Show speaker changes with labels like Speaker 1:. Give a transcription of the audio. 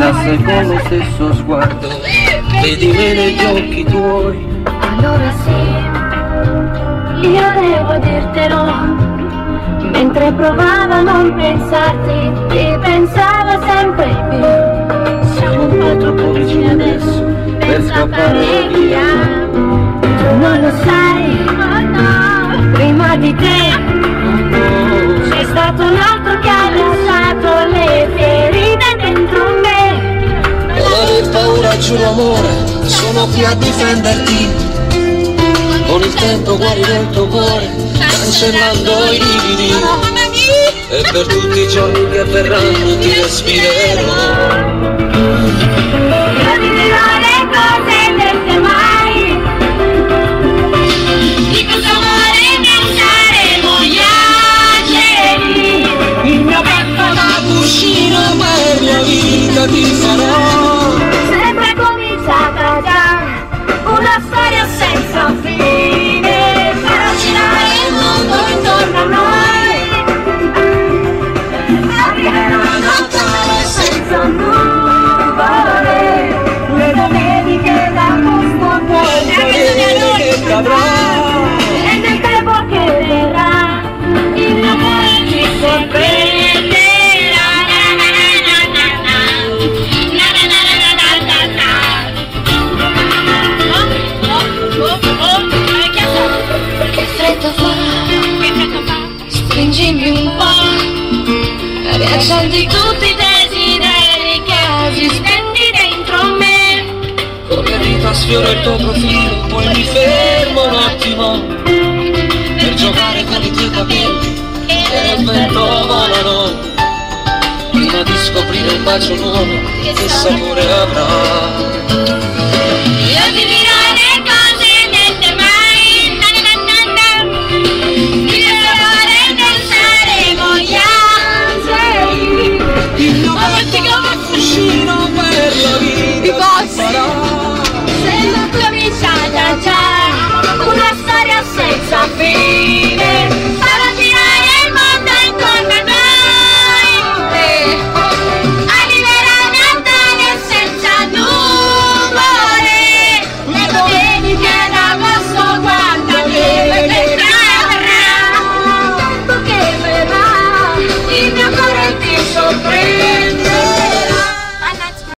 Speaker 1: se con lo stesso sguardo vedi me negli occhi tuoi.
Speaker 2: Allora sì, io devo dirtelo, mentre provavo a non pensarti, ti pensavo sempre più.
Speaker 1: Siamo un po' troppo vicini adesso per scappare via.
Speaker 2: Tu non lo sai,
Speaker 1: giuro amore, sono qui a difenderti. Con il tempo guarirò il tuo cuore, cancellando i lividi. E per tutti i giorni che verranno ti respirerò.
Speaker 2: Io ti dirò
Speaker 1: una
Speaker 2: storia senza fine. Farò girare il mondo intorno a noi riaccendi tutti i desideri che oggi spendi dentro me.
Speaker 1: Come vita sfioro il tuo profilo, poi mi fermo un attimo per giocare con i tuoi capelli che nel vento volano. Prima di scoprire un bacio nuovo che sapore avrà.